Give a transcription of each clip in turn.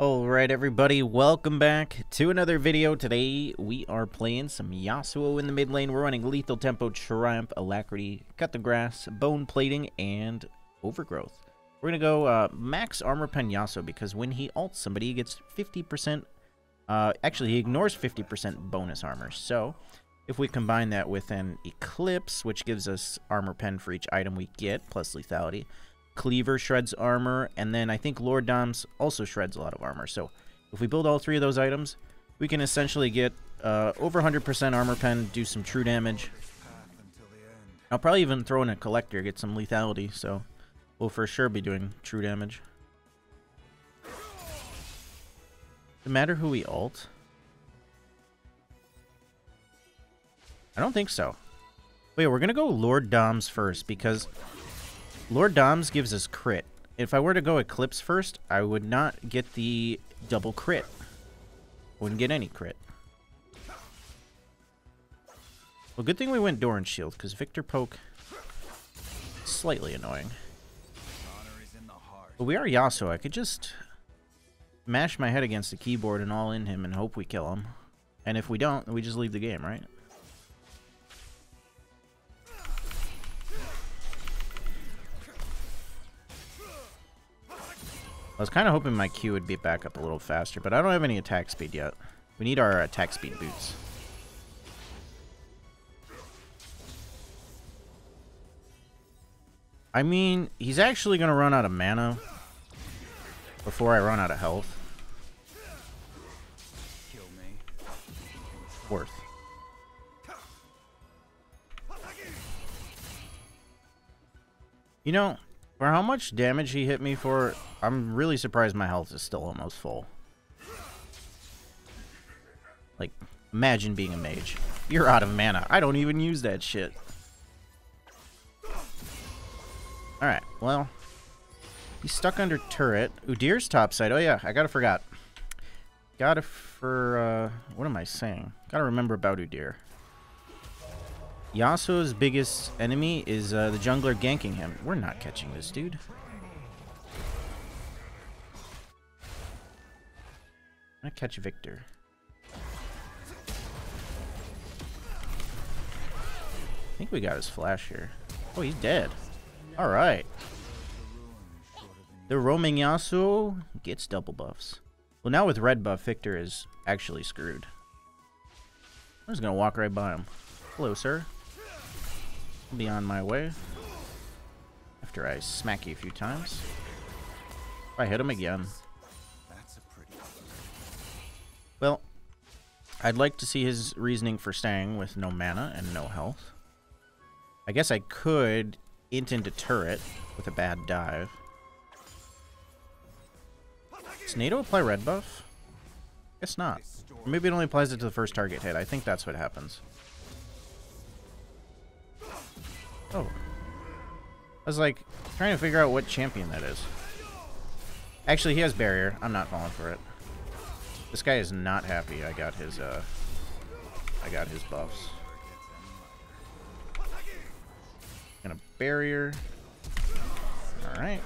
Alright everybody, welcome back to another video. Today we are playing some Yasuo in the mid lane. We're running Lethal Tempo, Triumph, Alacrity, Cut the Grass, Bone Plating, and Overgrowth. We're going to go uh, max Armor Pen Yasuo because when he ults somebody he gets 50%, uh, actually he ignores 50% bonus armor. So if we combine that with an Eclipse, which gives us Armor Pen for each item we get, plus Lethality, Cleaver shreds armor, and then I think Lord Doms also shreds a lot of armor. So if we build all three of those items, we can essentially get uh, over 100% armor pen, do some true damage. I'll probably even throw in a collector, get some lethality, so we'll for sure be doing true damage. No matter who we ult? I don't think so. Wait, we're going to go Lord Doms first because Lord Doms gives us crit. If I were to go Eclipse first, I would not get the double crit. Wouldn't get any crit. Well, good thing we went Doran Shield, because Viktor Poke slightly annoying. But we are Yasuo. I could just mash my head against the keyboard and all in him and hope we kill him. And if we don't, we just leave the game, right? I was kind of hoping my Q would be back up a little faster, but I don't have any attack speed yet. We need our attack speed boots. I mean, he's actually going to run out of mana before I run out of health. Worth. You know, for how much damage he hit me for, I'm really surprised my health is still almost full. Like, imagine being a mage. You're out of mana. I don't even use that shit. Alright, well. He's stuck under turret. Udyr's topside. Oh yeah, I gotta forgot. Gotta for, uh, what am I saying? Gotta remember about Udyr. Yasuo's biggest enemy is uh, the jungler ganking him. We're not catching this dude. I'm gonna catch Viktor. I think we got his flash here. Oh, he's dead. Alright. The roaming Yasuo gets double buffs. Well, now with red buff, Viktor is actually screwed. I'm just gonna walk right by him. Hello, sir. Be on my way. After I smack you a few times. If I hit him again. Well, I'd like to see his reasoning for staying with no mana and no health. I guess I could int into turret with a bad dive. Does NATO apply red buff? Guess not. Maybe it only applies it to the first target hit. I think that's what happens. Oh. I was like, trying to figure out what champion that is. Actually, he has barrier. I'm not falling for it. This guy is not happy I got his, uh... I got his buffs. And a barrier. Alright.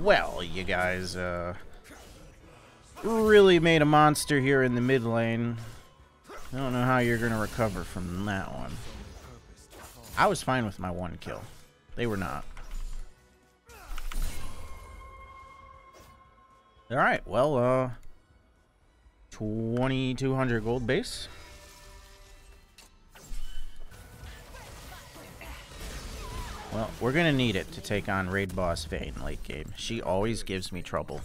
Well, you guys, uh... Really made a monster here in the mid lane. I don't know how you're going to recover from that one. I was fine with my one kill. They were not. Alright, well, uh... 2200 gold base. Well, we're gonna need it to take on Raid Boss Vayne late game. She always gives me trouble.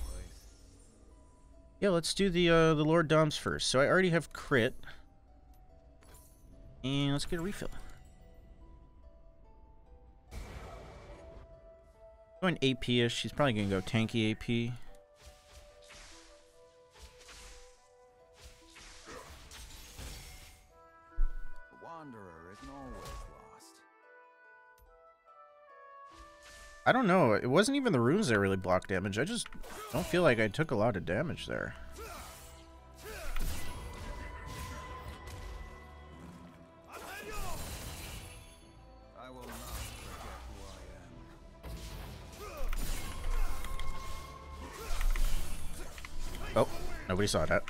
Yeah, let's do the uh, the Lord Doms first. So I already have crit. And let's get a refill. Going AP-ish. She's probably going to go tanky AP. I don't know. It wasn't even the runes that really blocked damage. I just don't feel like I took a lot of damage there. Nobody saw that.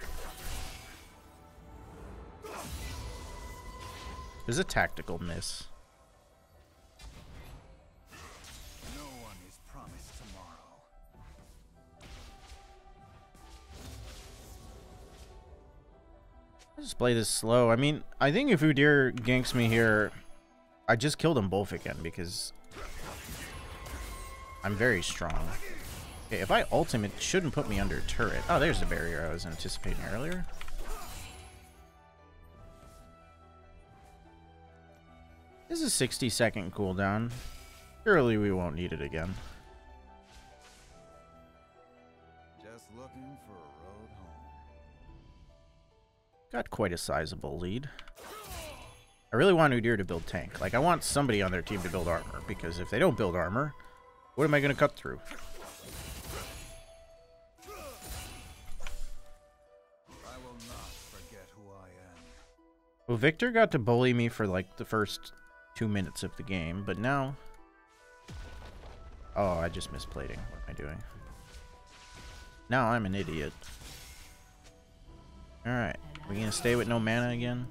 There's a tactical miss. No one is promised tomorrow. Just play this slow. I mean, I think if Udyr ganks me here, I just killed them both again because I'm very strong. Okay, if I ultimate, it shouldn't put me under turret. Oh, there's the barrier I was anticipating earlier. This is a 60 second cooldown. Surely we won't need it again. Just looking for a road home. Got quite a sizable lead. I really want Udyr to build tank. Like, I want somebody on their team to build armor, because if they don't build armor, what am I going to cut through? Well, Viktor got to bully me for, like, the first two minutes of the game, but now... Oh, I just missed plating. What am I doing? Now I'm an idiot. Alright. We gonna stay with no mana again?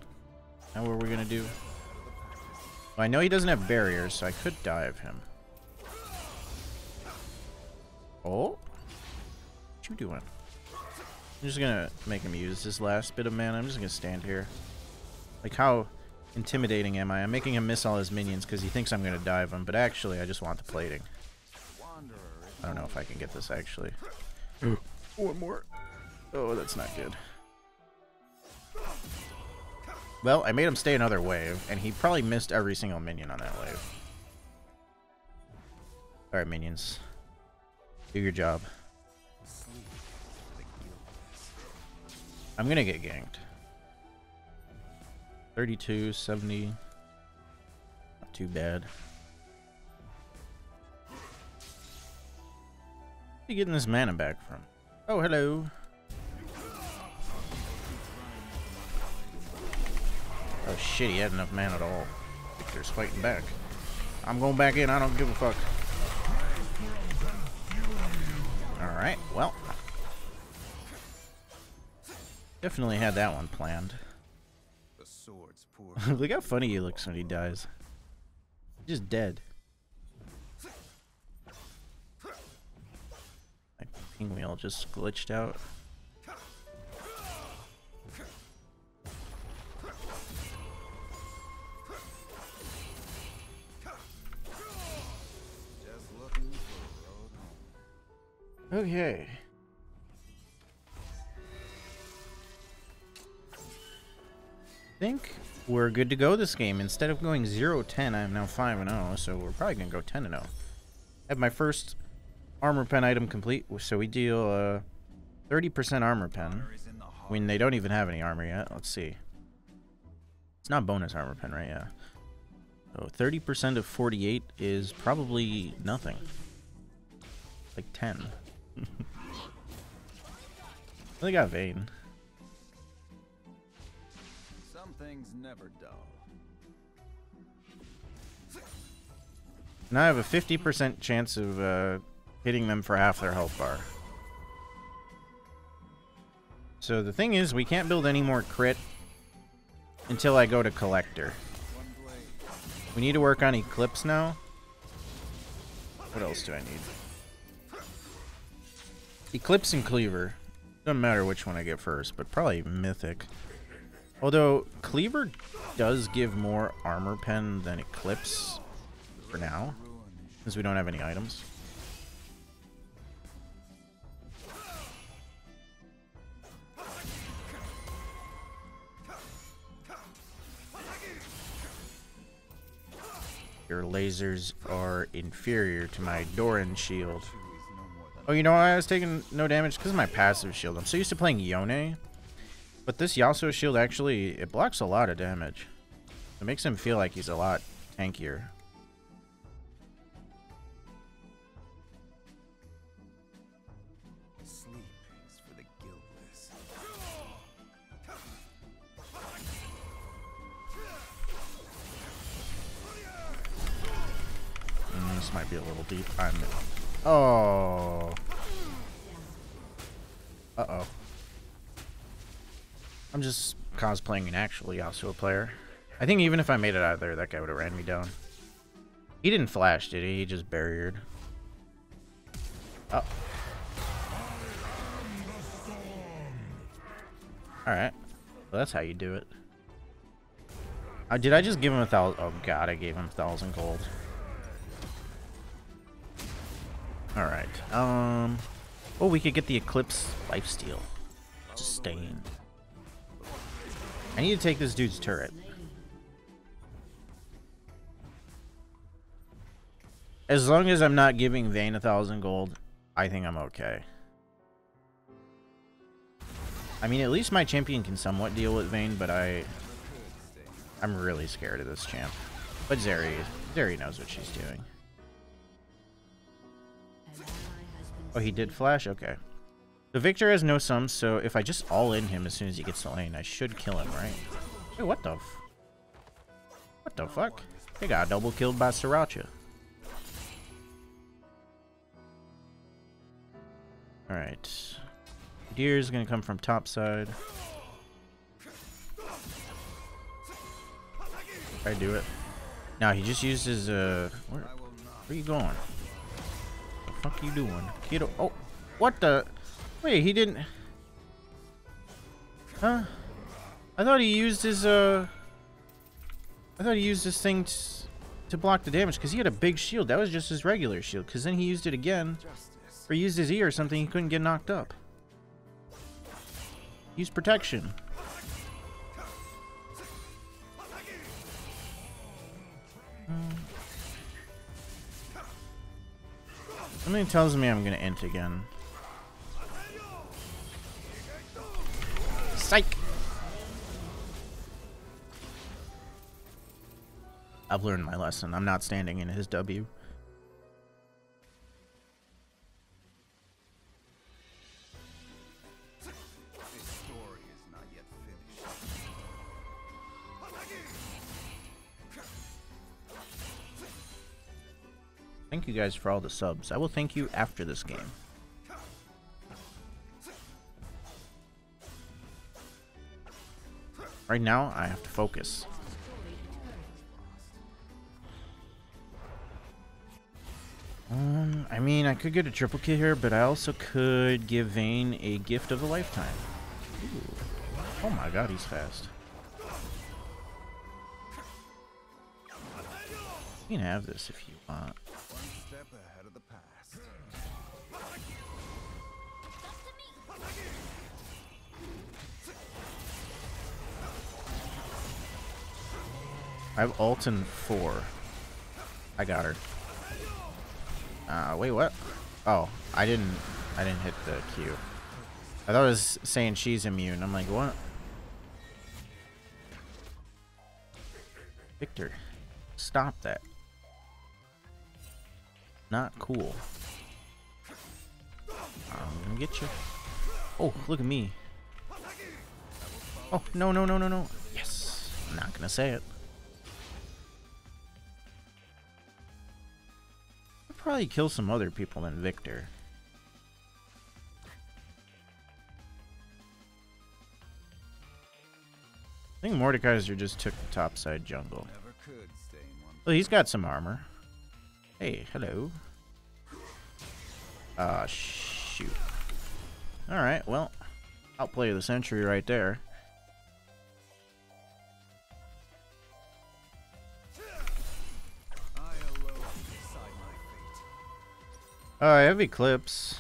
Now what are we're gonna do? Well, I know he doesn't have barriers, so I could die of him. Oh? What you doing? I'm just gonna make him use his last bit of mana. I'm just gonna stand here. Like, how intimidating am I? I'm making him miss all his minions because he thinks I'm gonna dive him, but actually, I just want the plating. I don't know if I can get this, actually. One more. Oh, that's not good. Well, I made him stay another wave, and he probably missed every single minion on that wave. Alright, minions. Do your job. sleep for the guiltless. I'm gonna get ganked. 32, 70. Not too bad. Where you getting this mana back from? Oh, hello. Oh shit, he had enough mana at all. Viktor's fighting back. I'm going back in, I don't give a fuck. Alright, well. Definitely had that one planned. Look how funny he looks when he dies. He's Just dead. My pinwheel just glitched out. Good to go this game. Instead of going 0-10, I'm now 5-0, so we're probably going to go 10-0. I have my first armor pen item complete, so we deal uh, 30% armor pen. When they don't even have any armor yet. Let's see. It's not bonus armor pen, right? Yeah. So 30% of 48 is probably nothing. Like 10. they got Vayne. Things never dull. And I have a 50% chance of uh, hitting them for half their health bar. So the thing is, we can't build any more crit until I go to Collector. We need to work on Eclipse now. What else do I need? Eclipse and Cleaver. Doesn't matter which one I get first, but probably Mythic. Although, Cleaver does give more armor pen than Eclipse for now, since we don't have any items. Your lasers are inferior to my Doran shield. Oh, you know why I was taking no damage? Because of my passive shield. I'm so used to playing Yone. But this Yasuo shield actually, it blocks a lot of damage. It makes him feel like he's a lot tankier. Mm, this might be a little deep. I'm. Oh. Uh oh. I'm just cosplaying an actual Yasuo player. I think even if I made it out of there, that guy would have ran me down. He didn't flash, did he? He just barriered. Oh. Alright. Well, that's how you do it. Uh, did I just give him a thousand? Oh god, I gave him a thousand gold. Alright. Um. Oh, we could get the Eclipse Lifesteal. Sustain. I need to take this dude's turret. As long as I'm not giving Vayne a thousand gold, I think I'm okay. I mean, at least my champion can somewhat deal with Vayne, but I... I'm really scared of this champ. But Zeri, Zeri knows what she's doing. Oh, he did flash? Okay. The Viktor has no sums, so if I just all-in him as soon as he gets to lane, I should kill him, right? Wait, what the What the fuck? He got double killed by Sriracha. Alright. Deer is gonna come from top side. I do it. Now he just used his uh where, where are you going? What the fuck you doing? Kiddo oh what the wait he didn't Huh? I thought he used his uh I thought he used this thing to block the damage because he had a big shield. That was just his regular shield because then he used it again or used his E or something he couldn't get knocked up. Use protection. Something tells me I'm gonna int again. Psych! I've learned my lesson. I'm not standing in his W. Thank you guys for all the subs. I will thank you after this game. Right now, I have to focus. Um, I mean, I could get a triple kit here, but I also could give Vayne a gift of a lifetime. Ooh. Oh my god, he's fast. You can have this if you want. I have in four. I got her. Uh, wait, what? Oh, I didn't, I didn't hit the Q. I thought it was saying she's immune. I'm like, what? Viktor, stop that. Not cool. I'm gonna get you. Oh, look at me. Oh, no, no, no, no, no. Yes. I'm not gonna say it. Probably kill some other people than Viktor. I think Mordekaiser just took the topside jungle. Well, he's got some armor. Hey, hello. Ah, uh, shoot. Alright, well, outplay the century right there. Oh, I have Eclipse.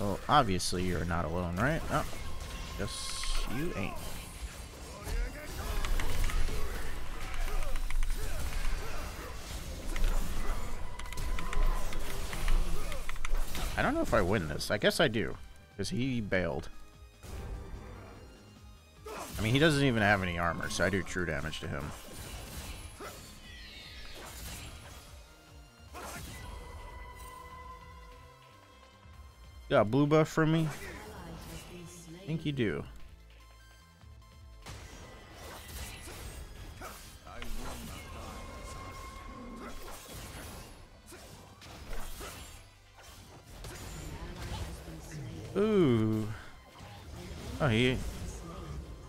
Well, obviously you're not alone, right? Oh, guess you ain't. I don't know if I win this. I guess I do. Because he bailed. I mean, he doesn't even have any armor, so I do true damage to him. Got blue buff from me? I think you do.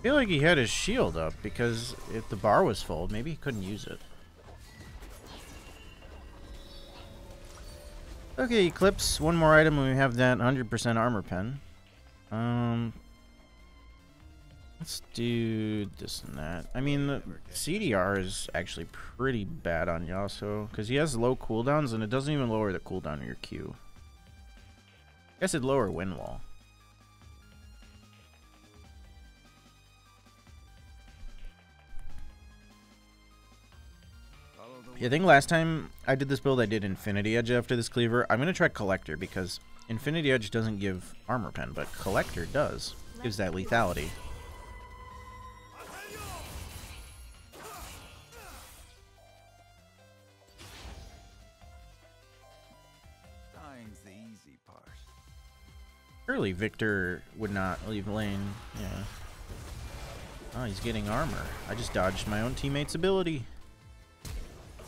Feel like he had his shield up because if the bar was full, maybe he couldn't use it. Okay, Eclipse. One more item and we have that 100% armor pen. Um, let's do this and that. I mean, the CDR is actually pretty bad on Yasuo because he has low cooldowns and it doesn't even lower the cooldown of your Q. I guess it'd lower wind wall. Yeah, I think last time I did this build, I did Infinity Edge after this cleaver. I'm going to try Collector because Infinity Edge doesn't give armor pen, but Collector does. Gives that lethality. Surely Viktor would not leave lane. Yeah. Oh, he's getting armor. I just dodged my own teammate's ability.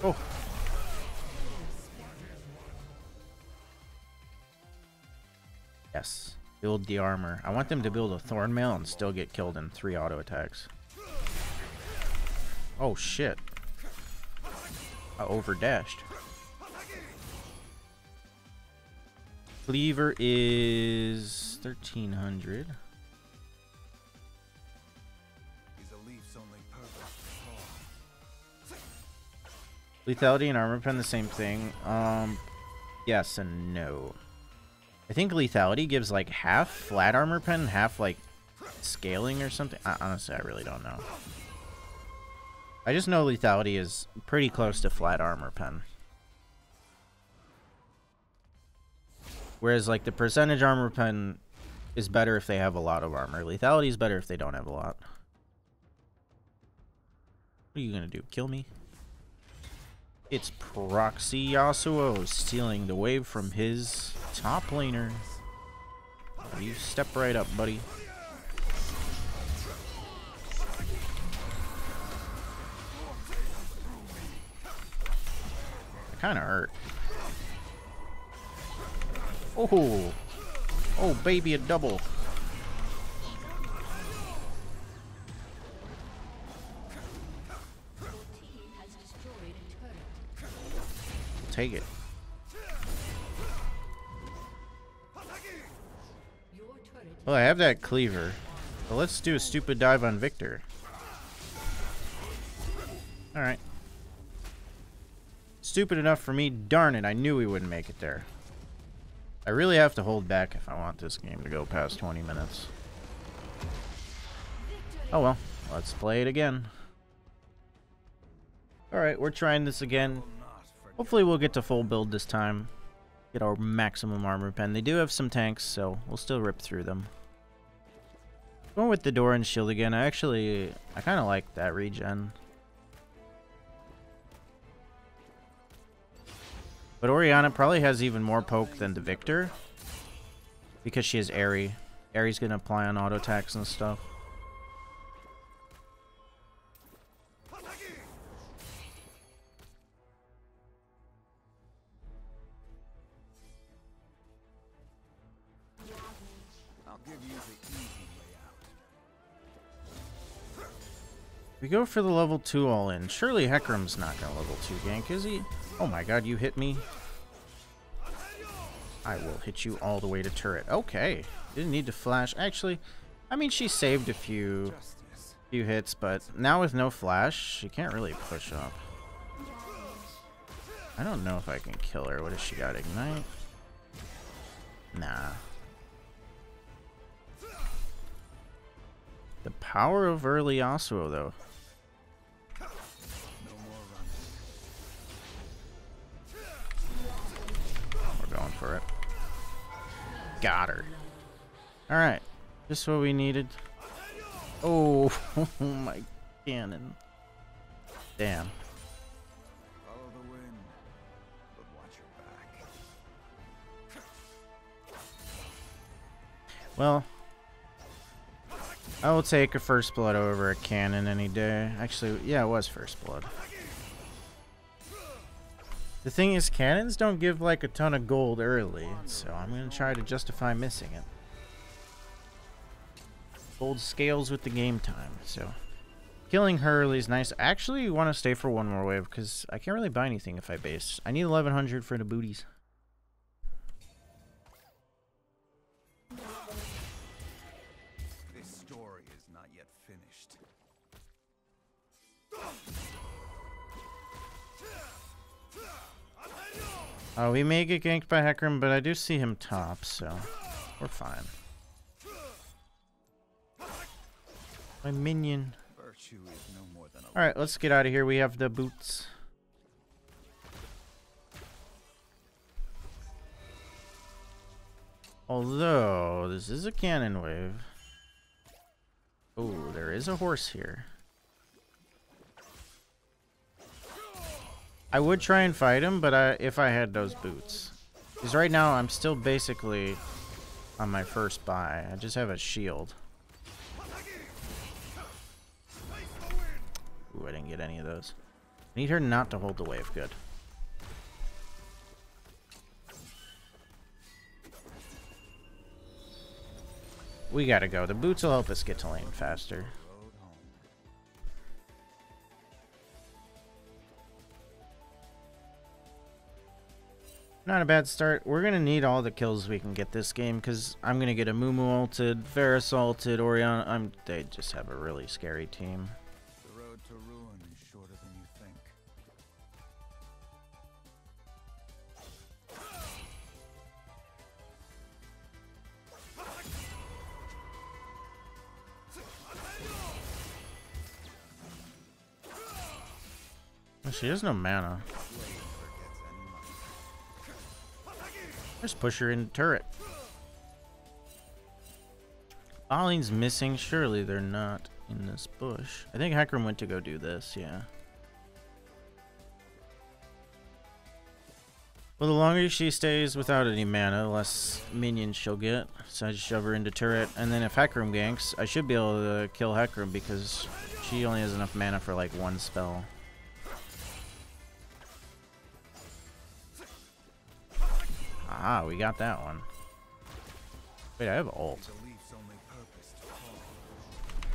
Oh. Yes. Build the armor. I want them to build a thorn mail and still get killed in three auto attacks. Oh shit. I overdashed. Cleaver is 1300. Lethality and armor pen the same thing. Um, yes and no. I think lethality gives like half flat armor pen, half like scaling or something. I, honestly, I really don't know. I just know lethality is pretty close to flat armor pen. Whereas like the percentage armor pen is better if they have a lot of armor. Lethality is better if they don't have a lot. What are you gonna do? Kill me? It's Proxy Yasuo stealing the wave from his top laner. You step right up, buddy. That kind of hurt. Oh, oh, baby, a double. Take it. Well, I have that cleaver. But let's do a stupid dive on Viktor. Alright. Stupid enough for me. Darn it, I knew we wouldn't make it there. I really have to hold back if I want this game to go past 20 minutes. Oh well, let's play it again. Alright, we're trying this again. Hopefully we'll get to full build this time. Get our maximum armor pen. They do have some tanks, so we'll still rip through them. Going with the Doran shield again. I actually, I kind of like that regen. But Orianna probably has even more poke than the Viktor. Because she has Aery. Aery's going to apply on auto attacks and stuff. We go for the level 2 all in. Surely Hecarim's not going to level 2 gank, is he? Oh my god, you hit me. I will hit you all the way to turret. Okay. Didn't need to flash. Actually, I mean, she saved a few few hits, but now with no flash, she can't really push up. I don't know if I can kill her. What does she got? Ignite? Nah. The power of early Yasuo, though. For it. Got her. Alright. Just what we needed. Oh, oh, my cannon. Damn. Follow the wind, but watch your back. Well, I will take a first blood over a cannon any day. Actually, yeah, it was first blood. The thing is, cannons don't give like a ton of gold early, so I'm going to try to justify missing it. Gold scales with the game time, so... Killing her early is nice. I actually want to stay for one more wave, because I can't really buy anything if I base. I need 1100 for the booties. Oh, we may get ganked by Hecarim, but I do see him top, so we're fine. My minion. No Alright, let's get out of here. We have the boots. Although, this is a cannon wave. Oh, there is a horse here. I would try and fight him, but I, if I had those boots. Because right now, I'm still basically on my first buy. I just have a shield. Ooh, I didn't get any of those. I Need her not to hold the wave. Good. We gotta go. The boots will help us get to lane faster. Not a bad start. We're gonna need all the kills we can get this game because I'm gonna get a Mumu ulted, Varus ulted, Orion. I'm. They just have a really scary team. The road to ruin is shorter than you think. She has no mana. Just push her in turret. Ollie's missing. Surely they're not in this bush. I think Hecarim went to go do this. Yeah. Well, the longer she stays without any mana, the less minions she'll get. So I just shove her into turret, and then if Hecarim ganks, I should be able to kill Hecarim because she only has enough mana for like one spell. Ah, we got that one. Wait, I have ult.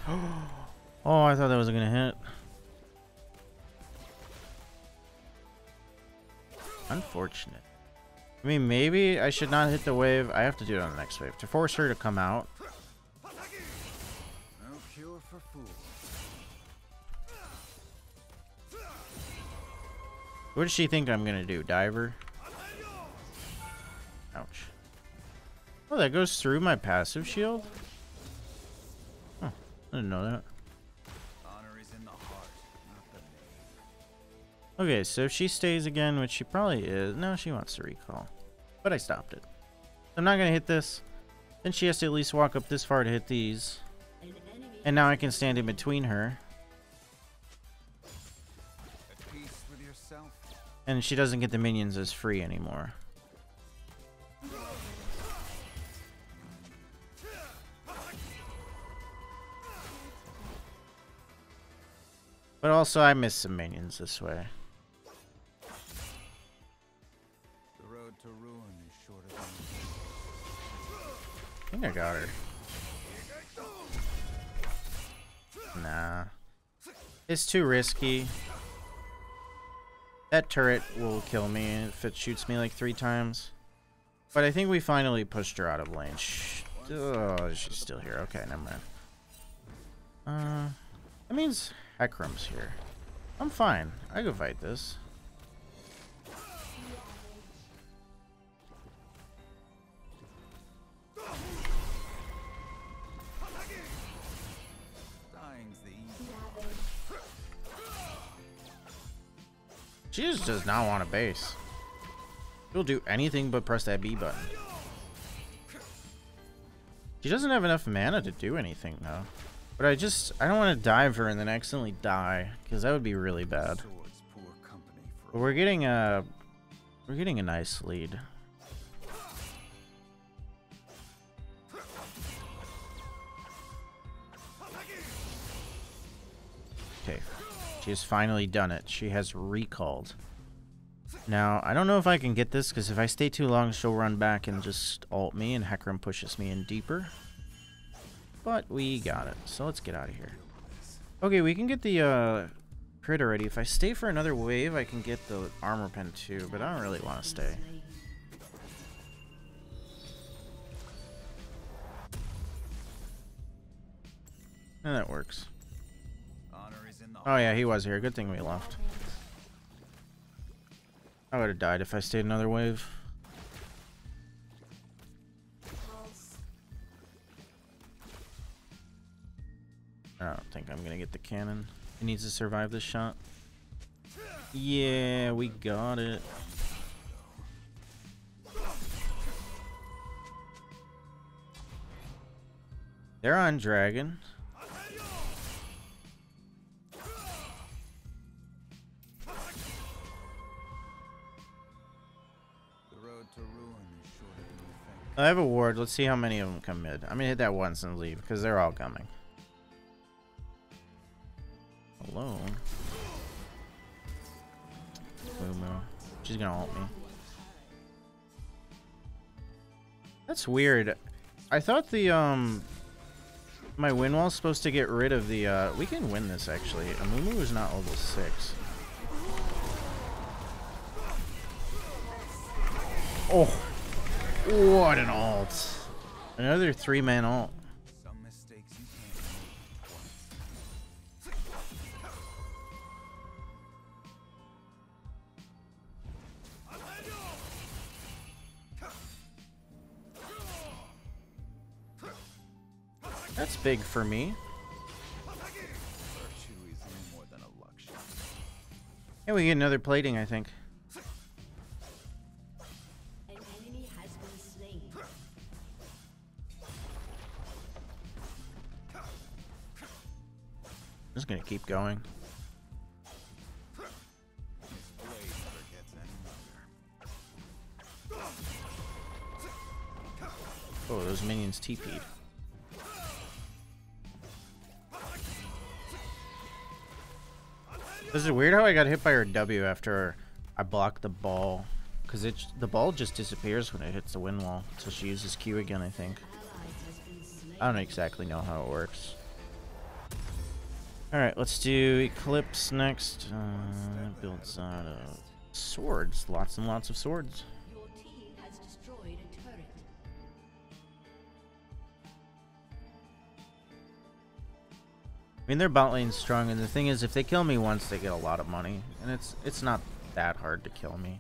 Oh, I thought that was gonna hit. Unfortunate. I mean, maybe I should not hit the wave. I have to do it on the next wave to force her to come out. What does she think I'm gonna do? Diver? Ouch. Oh, that goes through my passive shield? Huh. I didn't know that. Honor is in the heart, not the name. Okay, so if she stays again, which she probably is. No, she wants to recall. But I stopped it. I'm not going to hit this. Then she has to at least walk up this far to hit these. And now I can stand in between her. At peace with yourself. And she doesn't get the minions as free anymore. But also, I miss some minions this way. The road to ruin is shorter than I think I got her. Nah. It's too risky. That turret will kill me if it shoots me like three times. But I think we finally pushed her out of lane. Shh. Oh, she's still here. Okay, never mind. Uh, that means Hecarim's here. I'm fine. I can fight this. She just does not want to base. She'll do anything but press that B button. She doesn't have enough mana to do anything though. But I just, I don't want to dive her and then accidentally die, because that would be really bad. Swords poor company for But we're getting a, we're getting a nice lead. Okay, she has finally done it. She has recalled. Now, I don't know if I can get this, because if I stay too long, she'll run back and just alt me, and Hecarim pushes me in deeper. But we got it. So let's get out of here. Okay, we can get the uh, crit already. If I stay for another wave, I can get the armor pen too, but I don't really want to stay. And that works. Oh yeah, he was here. Good thing we left. I would have died if I stayed another wave. I don't think I'm gonna get the cannon. It needs to survive this shot. Yeah, we got it. They're on dragon. To. I have a ward. Let's see how many of them come mid. I'm gonna hit that once and leave because they're all coming. Hello. Mumu. She's gonna ult me. That's weird. I thought the um my wind wall's supposed to get rid of the uh we can win this actually. Amumu is not level six. Oh what an ult. Another three man big for me. Virtue is no more than a luxury. Yeah, we get another plating, I think. Slain. Just gonna keep going. Oh, those minions TP'd. This is weird how I got hit by her W after I blocked the ball. Because it the ball just disappears when it hits the wind wall. So she uses Q again, I think. I don't exactly know how it works. Alright, let's do Eclipse next. Uh, builds out of swords. Lots and lots of swords. Mean, their bot lane's strong, and the thing is, if they kill me once, they get a lot of money, and it's it's not that hard to kill me.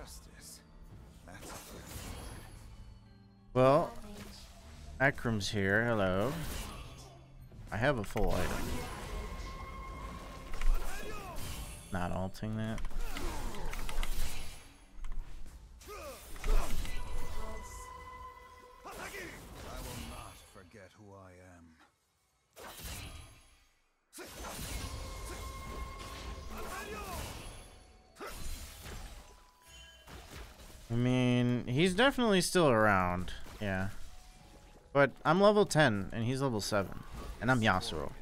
Justice. That's well, Hecarim's here. Hello. I have a full item. Not alting that. Definitely still around. Yeah. But I'm level 10, and he's level 7. And I'm Yasuo.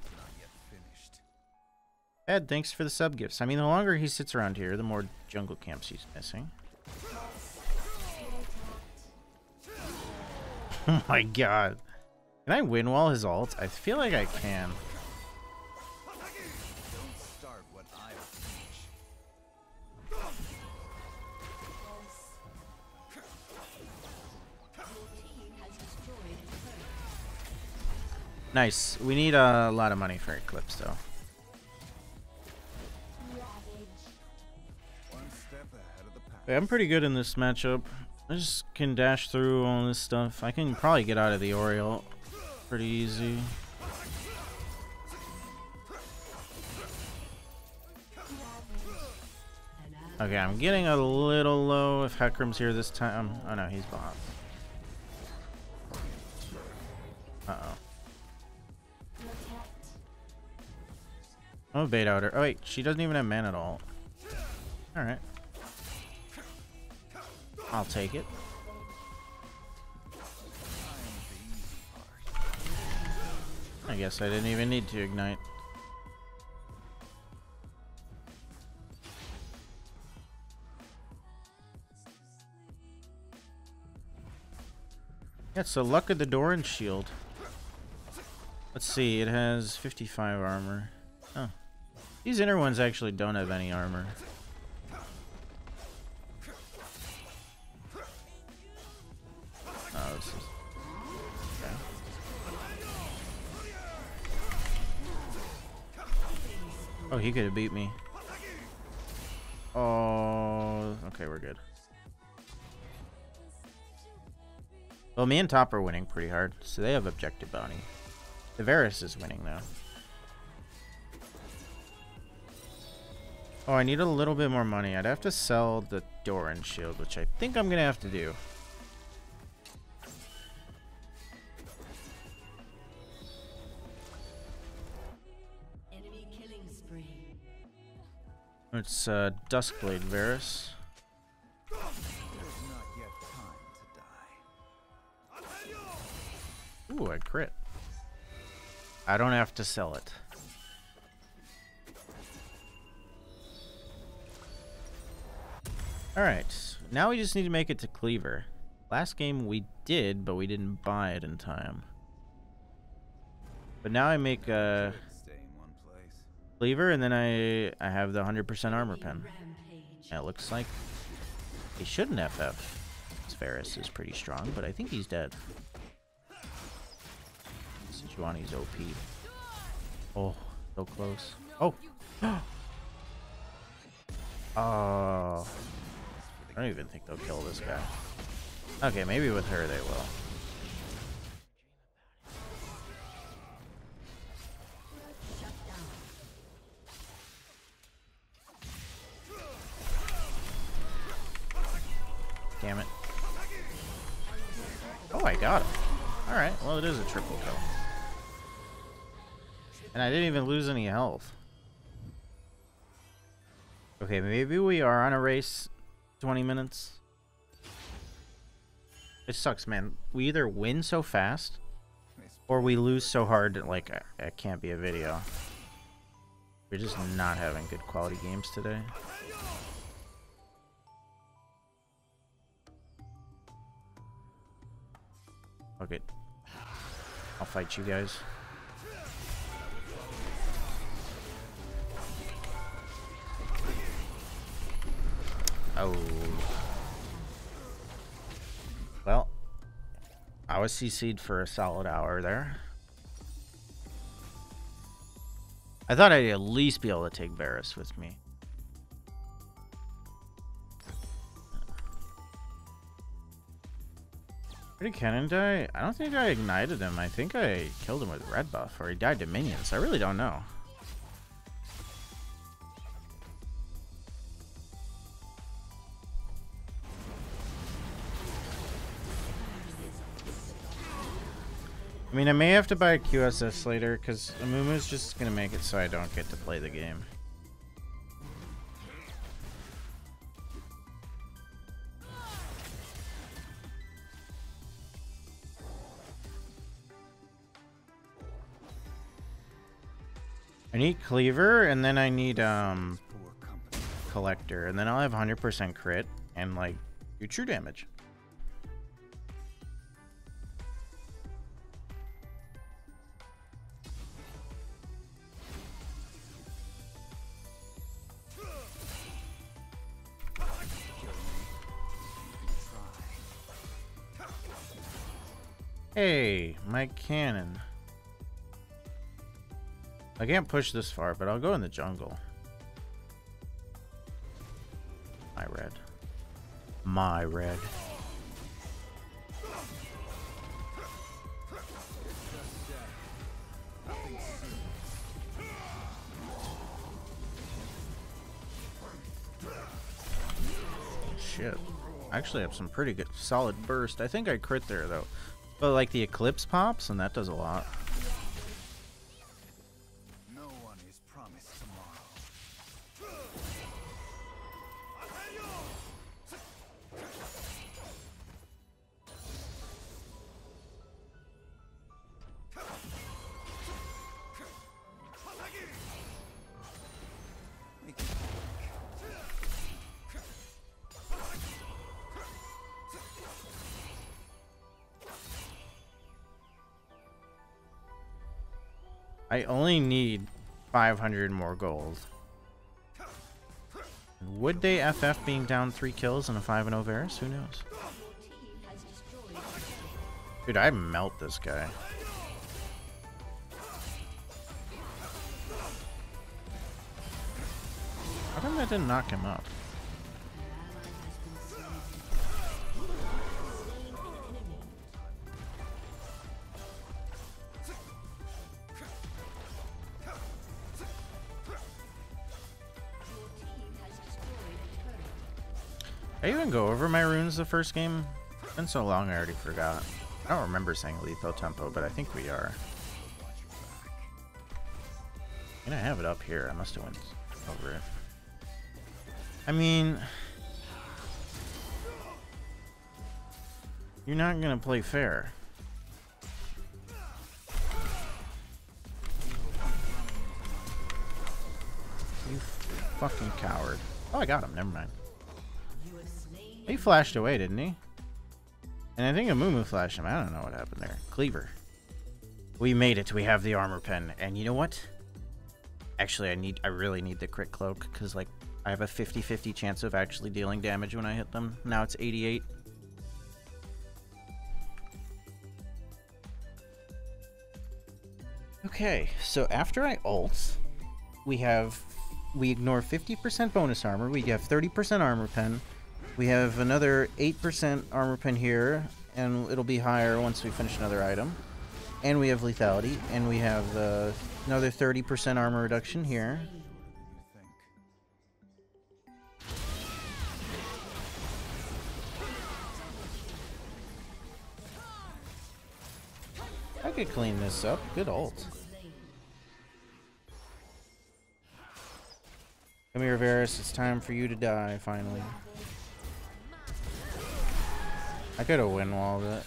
Ed, thanks for the sub gifts. I mean, the longer he sits around here, the more jungle camps he's missing. Oh my god. Can I win while his ult? I feel like I can. Nice. We need a lot of money for Eclipse, though. Yeah, I'm pretty good in this matchup. I just can dash through all this stuff. I can probably get out of the Oriole pretty easy. Okay, I'm getting a little low if Hecarim's here this time. Oh no, he's bot. Uh-oh. I'm a bait outer. Oh wait, she doesn't even have mana at all. Alright. I'll take it. I guess I didn't even need to ignite. That's so luck of the Doran shield. Let's see, it has 55 armor. These inner ones actually don't have any armor. Oh. Oh, he could have beat me. Oh, okay, we're good. Well, me and Top are winning pretty hard, so they have objective bounty. The Varus is winning, though. Oh, I need a little bit more money. I'd have to sell the Doran shield, which I think I'm going to have to do. Enemy killing spree. It's uh, Duskblade Varus. It is not yet time to die. Ooh, I crit. I don't have to sell it. Alright, now we just need to make it to Cleaver. Last game we did, but we didn't buy it in time. But now I make a place. Cleaver, and then I I have the 100% armor pen. And it looks like he shouldn't FF. Varus is pretty strong, but I think he's dead. Sejuani's OP. Oh, so close. Oh! oh. Don't even think they'll kill this guy. Okay, maybe with her they will. Damn it. Oh, I got him. Alright, well it is a triple kill. And I didn't even lose any health. Okay, maybe we are on a race 20 minutes. It sucks, man. We either win so fast, or we lose so hard like, it can't be a video. We're just not having good quality games today. Fuck it. I'll fight you guys. Oh. Well, I was CC'd for a solid hour there. I thought I'd at least be able to take Varus with me. Did Cannon die? I don't think I ignited him. I think I killed him with red buff, or he died to minions. I really don't know. I mean, I may have to buy a QSS later, because Amumu's just going to make it so I don't get to play the game. I need Cleaver, and then I need, um, Collector, and then I'll have 100% crit, and, like, do true damage. My cannon. I can't push this far, but I'll go in the jungle. My red. My red. Shit. I actually have some pretty good solid burst. I think I crit there though. But like the eclipse pops and that does a lot. Only need 500 more gold. Would they FF being down three kills and a 5 0 Varus? Who knows? Dude, I melt this guy. How come that didn't knock him up? I even go over my runes the first game? It's been so long I already forgot. I don't remember saying lethal tempo, but I think we are. And I have it up here. I must have went over it. I mean... You're not gonna play fair. You fucking coward. Oh, I got him. Never mind. He flashed away, didn't he? And I think Amumu flashed him. I don't know what happened there. Cleaver. We made it. We have the armor pen. And you know what? Actually, I need. I really need the crit cloak because, like, I have a 50-50 chance of actually dealing damage when I hit them. Now it's 88. Okay, so after I ult, we have we ignore 50% bonus armor. We have 30% armor pen. We have another 8% armor pen here, and it'll be higher once we finish another item. And we have lethality, and we have uh, another 30% armor reduction here. I could clean this up. Good ult. Come here, Varus. It's time for you to die, finally. I could have wind walled it.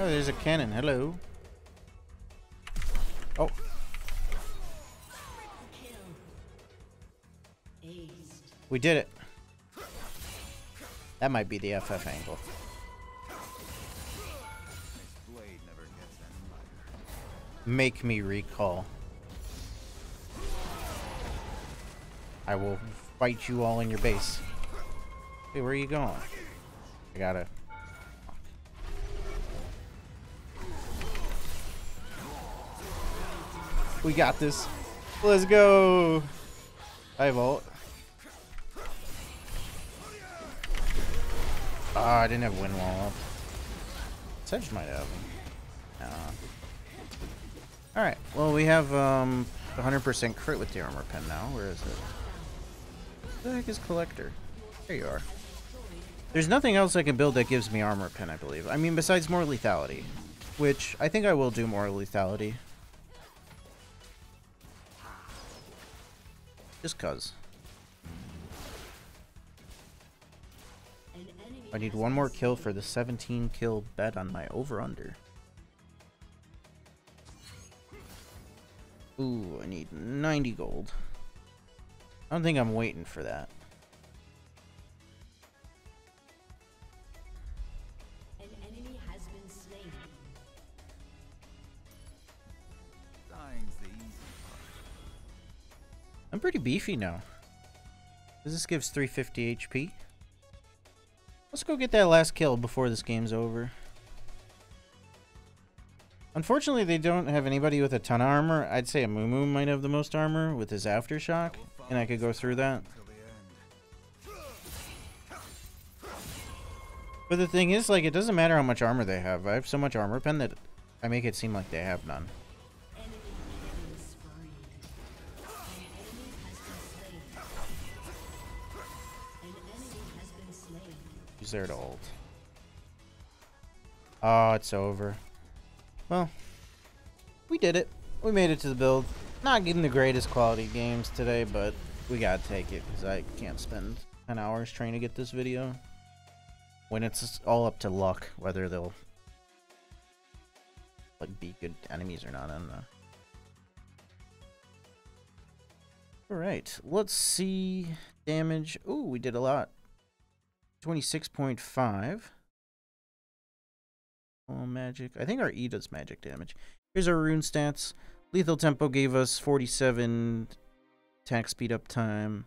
Oh, there's a cannon. Hello. Oh, we did it. That might be the FF angle. Make me recall. I will fight you all in your base. Hey, where are you going? I gotta. We got this. Let's go. I vault. Ah, I didn't have wind wall up. Sedge might have. Nah. Alright, well we have um 100% crit with the armor pen now. Where is it? Where the heck is collector? There you are. There's nothing else I can build that gives me armor pen, I believe. I mean, besides more lethality. Which, I think I will do more lethality. Just cuz. I need one more kill for the 17 kill bet on my over-under. Ooh, I need 90 gold. I don't think I'm waiting for that. An enemy has been slain. Dying's the easy part. I'm pretty beefy now. This gives 350 HP. Let's go get that last kill before this game's over. Unfortunately, they don't have anybody with a ton of armor. I'd say Amumu might have the most armor with his Aftershock, and I could go through that. But the thing is, like, it doesn't matter how much armor they have. I have so much armor pen that I make it seem like they have none. Who's there to ult? Oh, it's over. Well, we did it. We made it to the build. Not getting the greatest quality games today, but we gotta take it because I can't spend 10 hours trying to get this video. When it's all up to luck whether they'll like be good enemies or not. I don't know. All right, let's see damage. Oh, we did a lot. 26.5. Oh, magic. I think our E does magic damage. Here's our rune stats. Lethal tempo gave us 47 attack speed up time.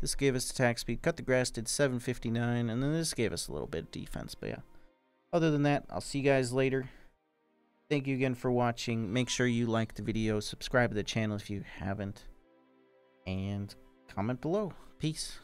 This gave us attack speed. Coup de Grace did 759, and then this gave us a little bit of defense. But yeah, other than that, I'll see you guys later. Thank you again for watching. Make sure you like the video, subscribe to the channel if you haven't, and comment below. Peace.